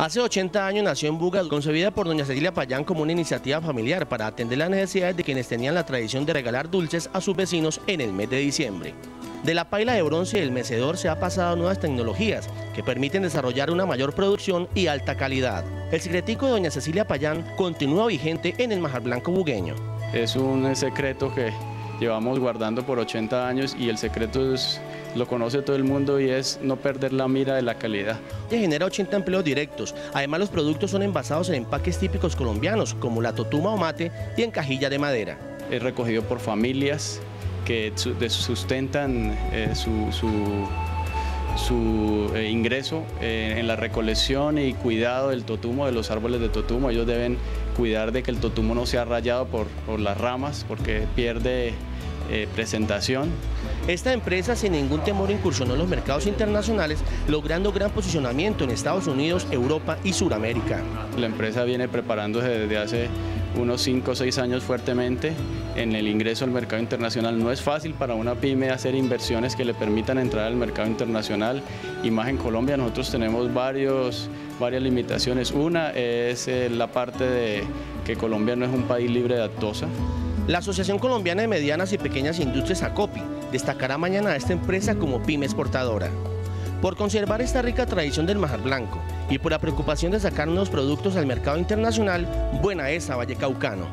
Hace 80 años nació en Buga, concebida por doña Cecilia Payán como una iniciativa familiar para atender las necesidades de quienes tenían la tradición de regalar dulces a sus vecinos en el mes de diciembre. De la paila de bronce y el mecedor se ha pasado a nuevas tecnologías que permiten desarrollar una mayor producción y alta calidad. El secretico de doña Cecilia Payán continúa vigente en el Majar Blanco bugueño. Es un secreto que llevamos guardando por 80 años y el secreto es, lo conoce todo el mundo y es no perder la mira de la calidad. Genera 80 empleos directos. Además, los productos son envasados en empaques típicos colombianos, como la totuma o mate y en cajilla de madera. Es recogido por familias que sustentan eh, su, su, eh, ingreso eh, en la recolección y cuidado del totumo, de los árboles de totumo. Ellos deben cuidar de que el totumo no sea rayado por, por las ramas porque pierde eh, presentación. Esta empresa sin ningún temor incursionó en los mercados internacionales, logrando gran posicionamiento en Estados Unidos, Europa y Sudamérica. La empresa viene preparándose desde hace unos 5 o 6 años fuertemente en el ingreso al mercado internacional. No es fácil para una pyme hacer inversiones que le permitan entrar al mercado internacional y más en Colombia nosotros tenemos varios, varias limitaciones. Una es eh, la parte de que Colombia no es un país libre de actosa. La Asociación Colombiana de Medianas y Pequeñas Industrias ACOPI destacará mañana a esta empresa como pyme exportadora. Por conservar esta rica tradición del majar blanco y por la preocupación de sacar nuevos productos al mercado internacional, buena esa Valle Caucano.